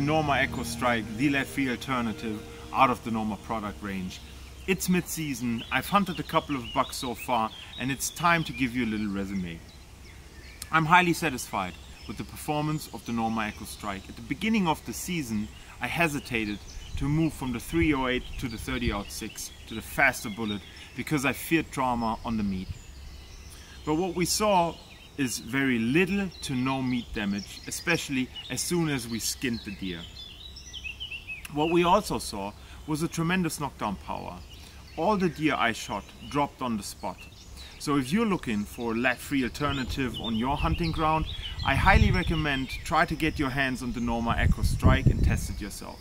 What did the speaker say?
Norma Ecostrike, the lead-free alternative out of the Norma product range. It's mid-season, I've hunted a couple of bucks so far and it's time to give you a little resume. I'm highly satisfied with the performance of the Norma Ecostrike. At the beginning of the season I hesitated to move from the 308 to the 30-06 to the faster bullet because I feared trauma on the meat. But what we saw is very little to no meat damage, especially as soon as we skinned the deer. What we also saw was a tremendous knockdown power. All the deer I shot dropped on the spot. So if you're looking for a lead-free alternative on your hunting ground, I highly recommend try to get your hands on the Norma Ecostrike and test it yourself.